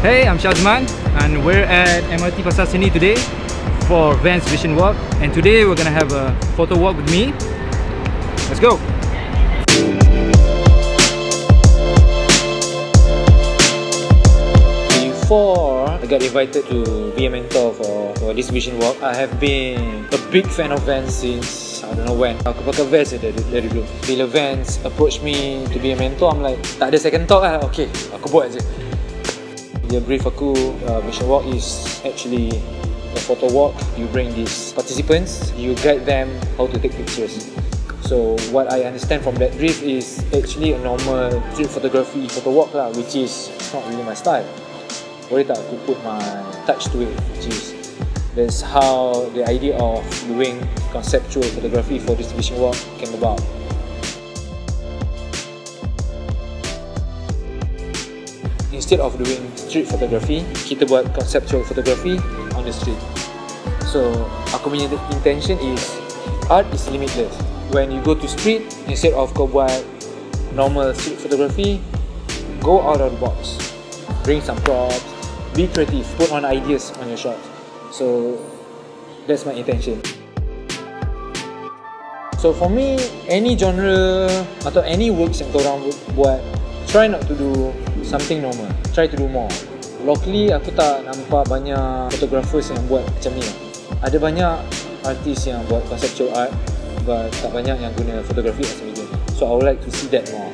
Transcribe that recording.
Hey, I'm Shah Azman and we're at MRT Pasar Seni today for Vans Vision Walk and today we're gonna have a photo walk with me. Let's go! Before I got invited to be a mentor for, for this vision walk, I have been a big fan of Vans since I don't know when. Aku pakai Vans dari, dari dulu. Bila Vans approach me to be a mentor, I'm like, tak ada second thought lah. Okay, aku buat je. Dia brief aku, uh, vision walk is actually a photo walk. You bring these participants, you guide them how to take pictures. So what I understand from that brief is actually a normal street photography photo walk lah, which is not really my style. boleh tak aku put my touch to it which is that's how the idea of doing conceptual photography for distribution walk came about instead of doing street photography kita buat conceptual photography on the street. So aku punya intention is art is limitless. When you go to street instead of kau buat normal street photography go out of the box. Bring some props. Be creative, put on ideas on your shots. So that's my intention. So for me, any genre atau any works yang korang buat, try not to do something normal. Try to do more. Locally, aku tak nampak banyak photographers yang buat macam ni. Ada banyak artis yang buat conceptual art but tak banyak yang guna photography as a medium. So I would like to see that more.